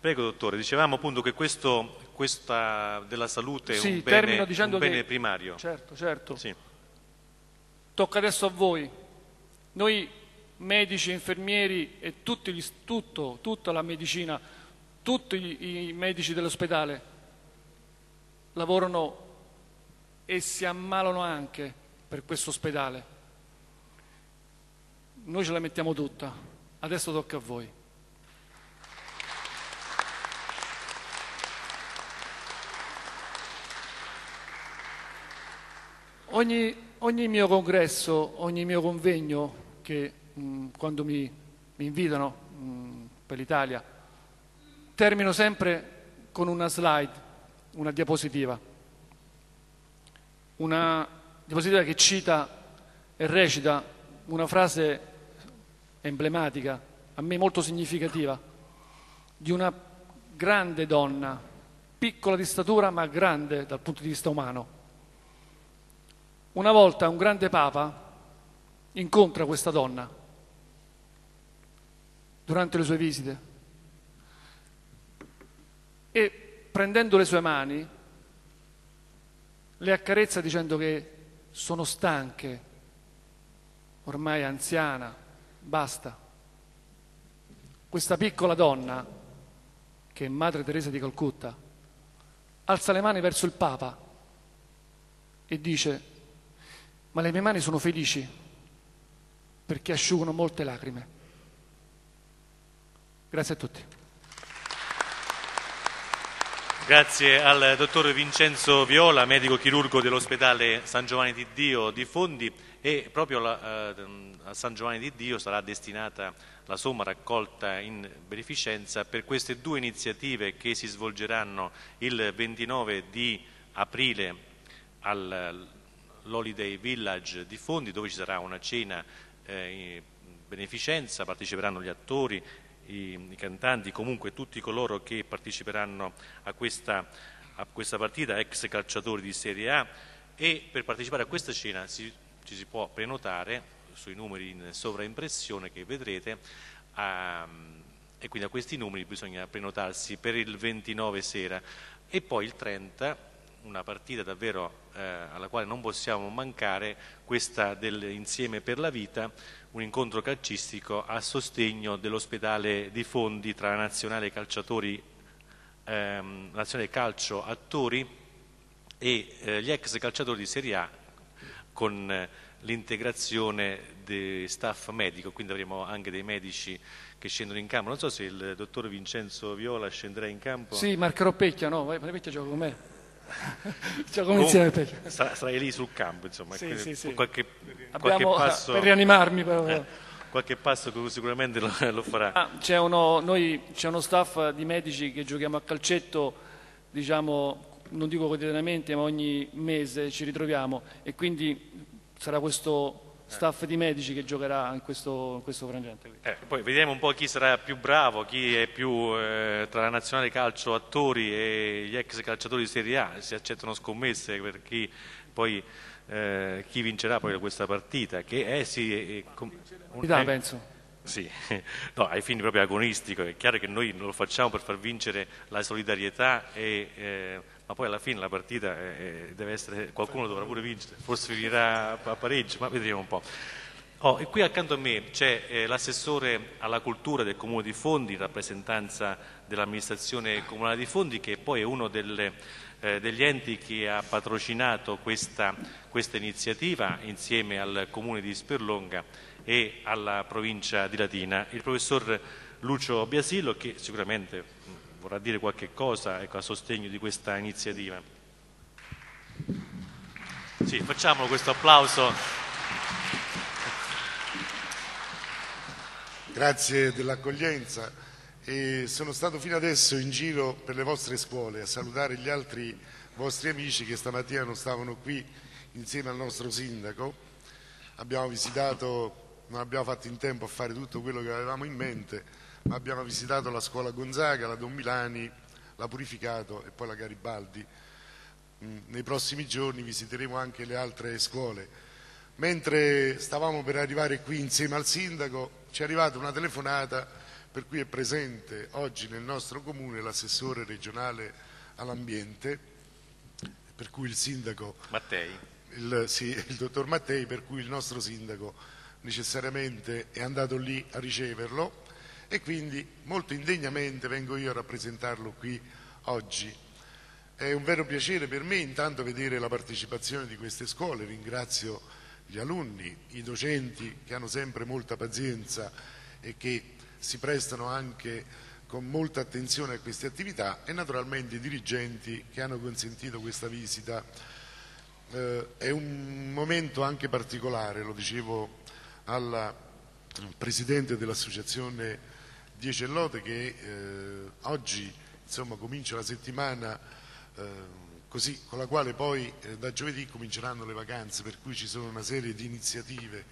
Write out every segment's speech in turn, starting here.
Prego, dottore. Dicevamo appunto che questo, questa della salute è Sì, un bene, un bene che- primario. Certo, certo. Sì. Tocca adesso a voi. Noi medici, infermieri e tutti gli- tutto, tutta la medicina, tutti i medici dell'ospedale lavorano e si ammalano anche per questo ospedale. Noi ce la mettiamo tutta. Adesso tocca a voi. Ogni, ogni mio congresso, ogni mio convegno, che mh, quando mi, mi invitano mh, per l'Italia, termino sempre con una slide, una diapositiva. Una diapositiva che cita e recita una frase emblematica, a me molto significativa, di una grande donna, piccola di statura ma grande dal punto di vista umano. Una volta un grande papa incontra questa donna durante le sue visite e prendendo le sue mani le accarezza dicendo che sono stanche, ormai anziana, basta. Questa piccola donna, che è Madre Teresa di Calcutta, alza le mani verso il Papa e dice ma le mie mani sono felici perché asciugano molte lacrime. Grazie a tutti. Grazie al dottor Vincenzo Viola, medico chirurgo dell'ospedale San Giovanni di Dio di Fondi e proprio la- eh, a San Giovanni di Dio sarà destinata la somma raccolta in beneficenza per queste due iniziative che si svolgeranno il 29 di aprile all'Holiday Village di Fondi dove ci sarà una cena eh, in beneficenza, parteciperanno gli attori, i, i cantanti, comunque tutti coloro che parteciperanno a questa, a questa partita, ex calciatori di Serie A. E per partecipare a questa cena si- ci si può prenotare sui numeri in sovraimpressione che vedrete ehm, e quindi a questi numeri bisogna prenotarsi per il 29 sera. E poi il 30 una partita davvero eh, alla quale non possiamo mancare, questa dell'Insieme per la Vita, un incontro calcistico a sostegno dell'ospedale di Fondi tra la Nazionale Calciatori, ehm, Nazionale Calcio Attori e eh, gli ex calciatori di Serie A con eh, l'integrazione di staff medico, quindi avremo anche dei medici che scendono in campo. Non so se il dottor Vincenzo Viola scenderà in campo. Sì, marcherò Pecchia, no, vai, Pecchia gioca con me. gioca Comunque, insieme a sta- sarai lì sul campo, insomma. Sì, quindi sì, sì. Qualche, qualche Abbiamo, passo, per rianimarmi, però. eh, qualche passo che sicuramente lo, lo farà. Ah, c'è, uno, noi, c'è uno staff di medici che giochiamo a calcetto, diciamo, non dico quotidianamente, ma ogni mese ci ritroviamo e quindi sarà questo staff di medici che giocherà in questo, in questo frangente. qui. Eh, poi vediamo un po' chi sarà più bravo, chi è più eh, tra la nazionale calcio attori e gli ex calciatori di Serie A, si accettano scommesse per chi poi eh, chi vincerà poi questa partita, che è sì, è- un- è- penso. Sì, no, ai fini proprio agonistico, è chiaro che noi non lo facciamo per far vincere la solidarietà, e, eh, ma poi alla fine la partita eh, deve essere, qualcuno dovrà pure vincere, forse finirà a pareggio, ma vedremo un po'. Oh, e qui accanto a me c'è eh, l'assessore alla cultura del Comune di Fondi, in rappresentanza dell'amministrazione comunale di Fondi, che poi è uno delle, eh, degli enti che ha patrocinato questa, questa iniziativa insieme al Comune di Sperlonga e alla provincia di Latina. Il professor Lucio Biasillo, che sicuramente vorrà dire qualche cosa ecco, a sostegno di questa iniziativa. Sì, facciamo questo applauso. Grazie dell'accoglienza sono stato fino adesso in giro per le vostre scuole a salutare gli altri vostri amici che stamattina non stavano qui insieme al nostro sindaco. Abbiamo visitato, non abbiamo fatto in tempo a fare tutto quello che avevamo in mente, abbiamo visitato la scuola Gonzaga, la Don Milani, la Purificato e poi la Garibaldi. Mm, Nei prossimi giorni visiteremo anche le altre scuole. Mentre stavamo per arrivare qui insieme al sindaco, ci è arrivata una telefonata per cui è presente oggi nel nostro comune l'assessore regionale all'ambiente, per cui il sindaco Mattei. Il, sì, il dottor Mattei, per cui il nostro sindaco necessariamente è andato lì a riceverlo e quindi molto indegnamente vengo io a rappresentarlo qui oggi. È un vero piacere per me intanto vedere la partecipazione di queste scuole, ringrazio gli alunni, i docenti che hanno sempre molta pazienza e che si prestano anche con molta attenzione a queste attività e naturalmente i dirigenti che hanno consentito questa visita. Eh, è un momento anche particolare, lo dicevo alla Presidente dell'Associazione Dieci Ellote che eh, oggi insomma, comincia la settimana eh, così, con la quale poi eh, da giovedì cominceranno le vacanze, per cui ci sono una serie di iniziative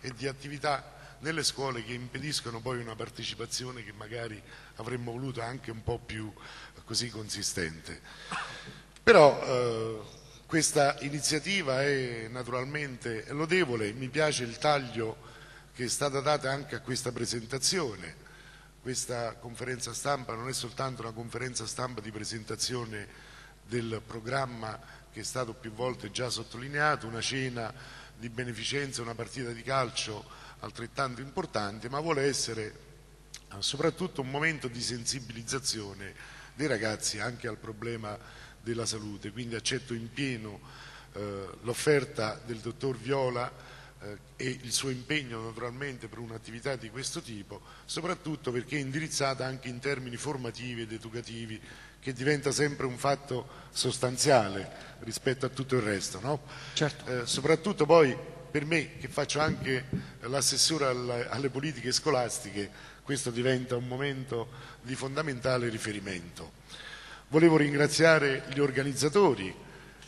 e di attività nelle scuole che impediscono poi una partecipazione che magari avremmo voluto anche un po' più così consistente. Però eh, questa iniziativa è naturalmente lodevole, mi piace il taglio che è stato dato anche a questa presentazione. Questa conferenza stampa non è soltanto una conferenza stampa di presentazione del programma che è stato più volte già sottolineato, una cena di beneficenza, una partita di calcio altrettanto importante, ma vuole essere eh, soprattutto un momento di sensibilizzazione dei ragazzi anche al problema della salute. Quindi accetto in pieno eh, l'offerta del dottor Viola e il suo impegno naturalmente per un'attività di questo tipo, soprattutto perché è indirizzata anche in termini formativi ed educativi che diventa sempre un fatto sostanziale rispetto a tutto il resto. No? Certo. Eh, soprattutto poi per me che faccio anche l'assessore alle, alle politiche scolastiche, questo diventa un momento di fondamentale riferimento. Volevo ringraziare gli organizzatori,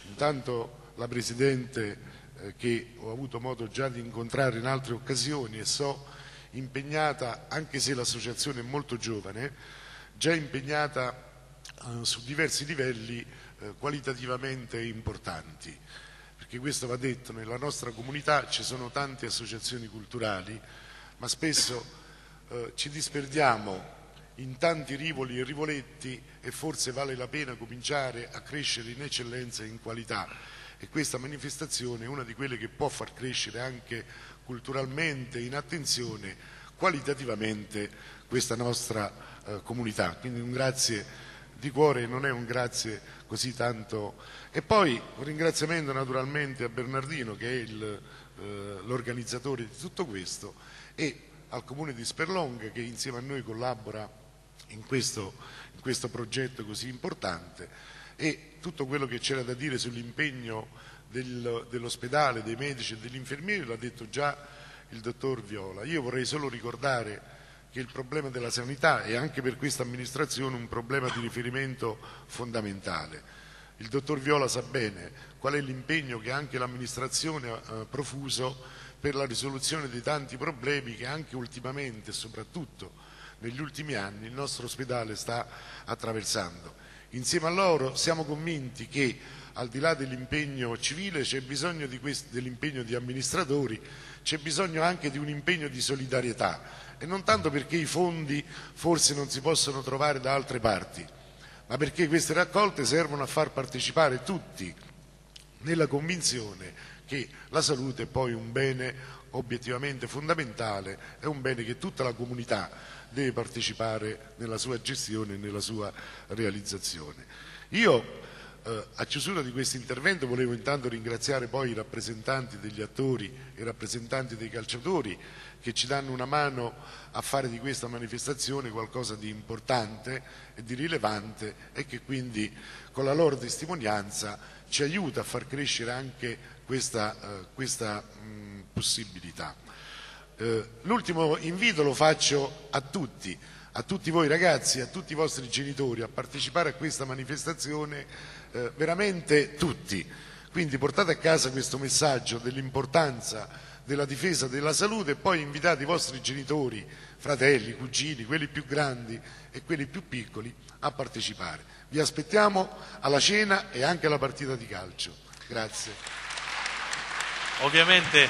intanto la Presidente eh, che ho avuto modo già di incontrare in altre occasioni e so impegnata, anche se l'associazione è molto giovane, già impegnata eh, su diversi livelli eh, qualitativamente importanti. Perché questo va detto, nella nostra comunità ci sono tante associazioni culturali, ma spesso eh, ci disperdiamo in tanti rivoli e rivoletti e forse vale la pena cominciare a crescere in eccellenza e in qualità e questa manifestazione è una di quelle che può far crescere anche culturalmente, in attenzione, qualitativamente questa nostra eh, comunità. Quindi un grazie di cuore, non è un grazie così tanto. E poi un ringraziamento naturalmente a Bernardino che è eh, l'organizzatore di tutto questo e al comune di Sperlonga che insieme a noi collabora in questo, in questo progetto così importante e tutto quello che c'era da dire sull'impegno del, dell'ospedale, dei medici e degli infermieri l'ha detto già il dottor Viola. Io vorrei solo ricordare che il problema della sanità è anche per questa amministrazione un problema di riferimento fondamentale. Il dottor Viola sa bene qual è l'impegno che anche l'amministrazione ha profuso per la risoluzione dei tanti problemi che anche ultimamente e soprattutto negli ultimi anni il nostro ospedale sta attraversando. Insieme a loro siamo convinti che al di là dell'impegno civile c'è bisogno dell'impegno di amministratori, c'è bisogno anche di un impegno di solidarietà. E non tanto perché i fondi forse non si possono trovare da altre parti, ma perché queste raccolte servono a far partecipare tutti nella convinzione che la salute è poi un bene obiettivamente fondamentale, è un bene che tutta la comunità deve partecipare nella sua gestione e nella sua realizzazione. Io eh, a chiusura di questo intervento volevo intanto ringraziare poi i rappresentanti degli attori e i rappresentanti dei calciatori che ci danno una mano a fare di questa manifestazione qualcosa di importante e di rilevante e che quindi con la loro testimonianza ci aiuta a far crescere anche questa, eh, questa mh, possibilità. Eh, l'ultimo invito lo faccio a tutti, a tutti voi ragazzi, a tutti i vostri genitori a partecipare a questa manifestazione, eh, veramente tutti. Quindi portate a casa questo messaggio dell'importanza della difesa della salute e poi invitate i vostri genitori, fratelli, cugini, quelli più grandi e quelli più piccoli a partecipare. Vi aspettiamo alla cena e anche alla partita di calcio. Grazie. Ovviamente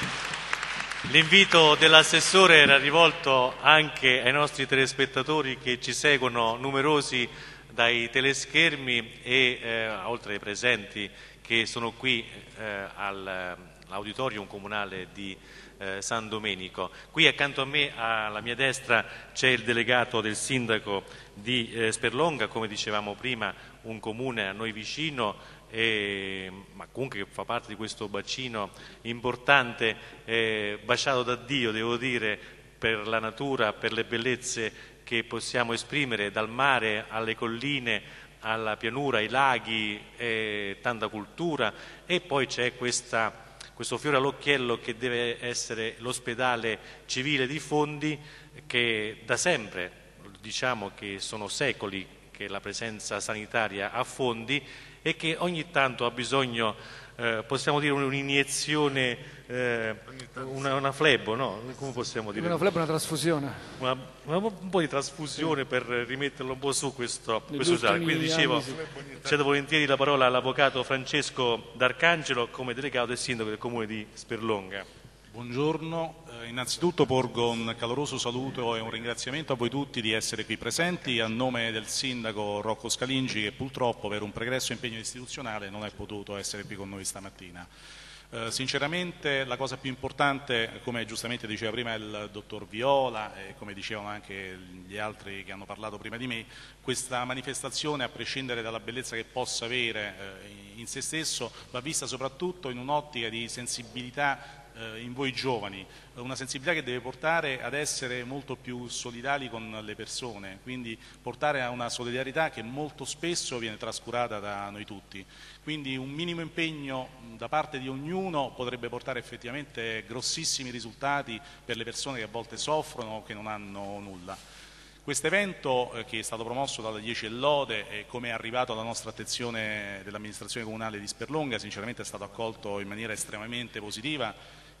L'invito dell'assessore era rivolto anche ai nostri telespettatori che ci seguono numerosi dai teleschermi e eh, oltre ai presenti che sono qui eh, all'auditorium comunale di eh, San Domenico. Qui accanto a me, alla mia destra, c'è il delegato del sindaco di eh, Sperlonga, come dicevamo prima, un comune a noi vicino, eh, ma comunque fa parte di questo bacino importante, eh, baciato da Dio, devo dire, per la natura, per le bellezze che possiamo esprimere dal mare alle colline, alla pianura, ai laghi, eh, tanta cultura. E poi c'è questa, questo fiore all'occhiello che deve essere l'ospedale civile di Fondi che da sempre, diciamo che sono secoli che la presenza sanitaria ha Fondi e che ogni tanto ha bisogno, eh, possiamo dire, un'iniezione, eh, una, una, flebo, no? Come possiamo dire? Una flebo, una trasfusione. Una, un po' di trasfusione sì. per rimetterlo un po' su questo, questo usato. Quindi dicevo, sì. cedo volentieri la parola all'avvocato Francesco D'Arcangelo come delegato del sindaco del comune di Sperlonga. Buongiorno, eh, innanzitutto porgo un caloroso saluto e un ringraziamento a voi tutti di essere qui presenti a nome del sindaco Rocco Scalingi che purtroppo per un pregresso impegno istituzionale non è potuto essere qui con noi stamattina. Eh, sinceramente la cosa più importante, come giustamente diceva prima il dottor Viola e come dicevano anche gli altri che hanno parlato prima di me, questa manifestazione a prescindere dalla bellezza che possa avere eh, in se stesso va vista soprattutto in un'ottica di sensibilità eh, in voi giovani, una sensibilità che deve portare ad essere molto più solidali con le persone, quindi portare a una solidarietà che molto spesso viene trascurata da noi tutti. Quindi un minimo impegno da parte di ognuno potrebbe portare effettivamente grossissimi risultati per le persone che a volte soffrono o che non hanno nulla. Questo evento eh, che è stato promosso dalla 10 e Lode e come è arrivato alla nostra attenzione dell'amministrazione comunale di Sperlonga sinceramente è stato accolto in maniera estremamente positiva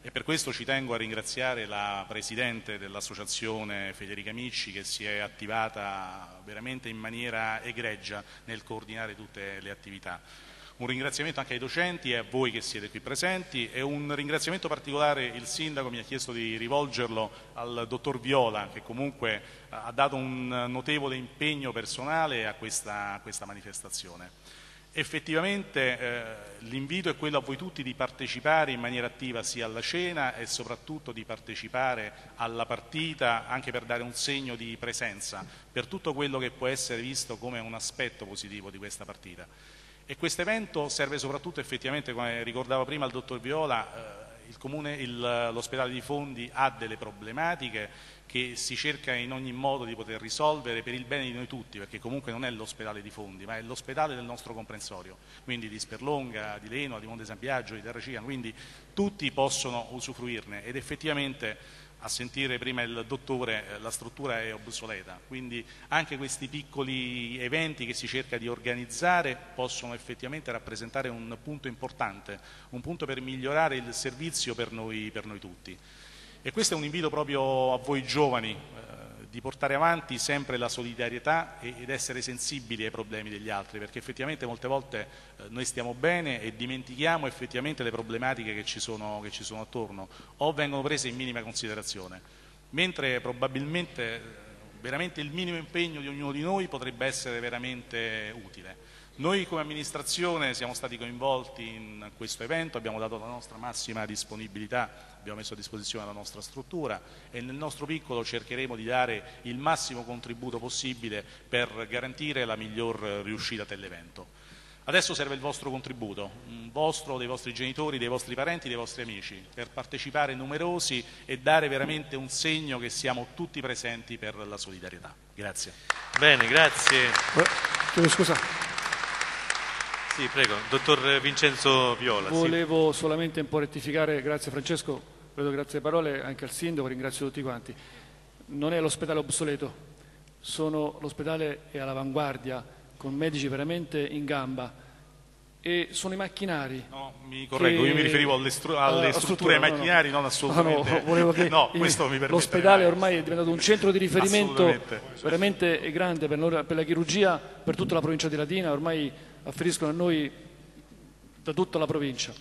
e per questo ci tengo a ringraziare la Presidente dell'Associazione Federica Micci che si è attivata veramente in maniera egregia nel coordinare tutte le attività. Un ringraziamento anche ai docenti e a voi che siete qui presenti e un ringraziamento particolare il Sindaco mi ha chiesto di rivolgerlo al Dottor Viola che comunque ha dato un notevole impegno personale a questa, a questa manifestazione. Effettivamente eh, l'invito è quello a voi tutti di partecipare in maniera attiva sia alla cena e soprattutto di partecipare alla partita anche per dare un segno di presenza per tutto quello che può essere visto come un aspetto positivo di questa partita. E questo evento serve soprattutto effettivamente, come ricordava prima il dottor Viola, eh, l'ospedale di Fondi ha delle problematiche che si cerca in ogni modo di poter risolvere per il bene di noi tutti, perché comunque non è l'ospedale di Fondi, ma è l'ospedale del nostro comprensorio, quindi di Sperlonga, di Leno, di Monte San Biagio, di Terracina, quindi tutti possono usufruirne ed effettivamente a sentire prima il dottore eh, la struttura è obsoleta, quindi anche questi piccoli eventi che si cerca di organizzare possono effettivamente rappresentare un punto importante, un punto per migliorare il servizio per noi, per noi tutti. E questo è un invito proprio a voi giovani, eh, di portare avanti sempre la solidarietà ed essere sensibili ai problemi degli altri, perché effettivamente molte volte eh, noi stiamo bene e dimentichiamo effettivamente le problematiche che ci, sono, che ci sono attorno o vengono prese in minima considerazione, mentre probabilmente eh, veramente il minimo impegno di ognuno di noi potrebbe essere veramente utile. Noi come amministrazione siamo stati coinvolti in questo evento, abbiamo dato la nostra massima disponibilità, abbiamo messo a disposizione la nostra struttura e nel nostro piccolo cercheremo di dare il massimo contributo possibile per garantire la miglior riuscita dell'evento. Adesso serve il vostro contributo, un vostro, dei vostri genitori, dei vostri parenti, dei vostri amici, per partecipare numerosi e dare veramente un segno che siamo tutti presenti per la solidarietà. Grazie. Bene, grazie. Eh, scusa. Sì, prego, dottor Vincenzo Viola. Volevo sì. solamente un po' rettificare, grazie Francesco, vedo grazie parole anche al sindaco, ringrazio tutti quanti. Non è l'ospedale obsoleto, sono l'ospedale è all'avanguardia, con medici veramente in gamba e sono i macchinari. No, mi correggo, che... io mi riferivo alle, stru- alle strutture ai macchinari, no, non assolutamente. No, volevo che no, l'ospedale ormai è diventato un centro di riferimento veramente grande per, per la chirurgia, per tutta la provincia di Latina, ormai afferiscono a noi da tutta la provincia.